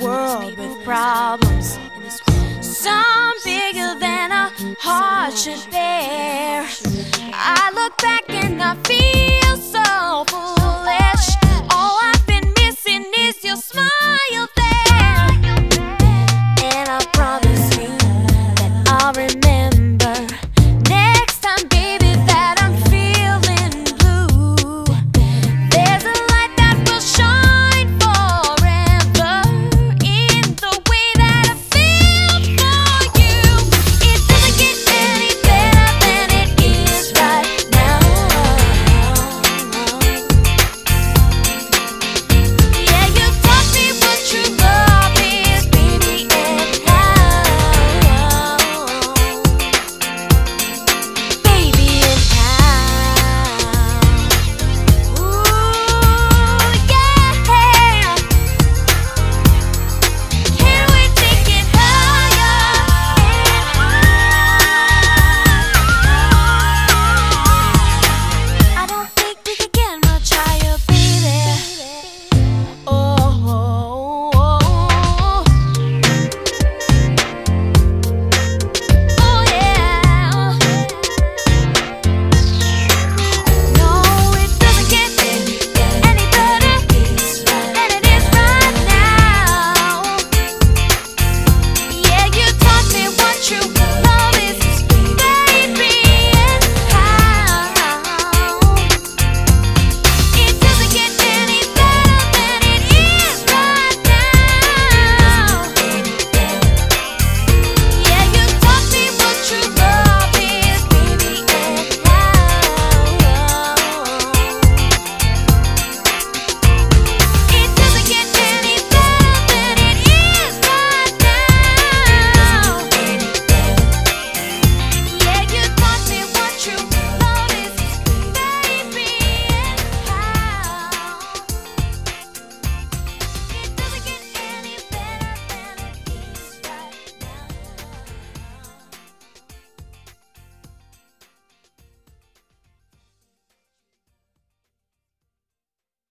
world with problems, some bigger than a heart should bear. I look back and I feel.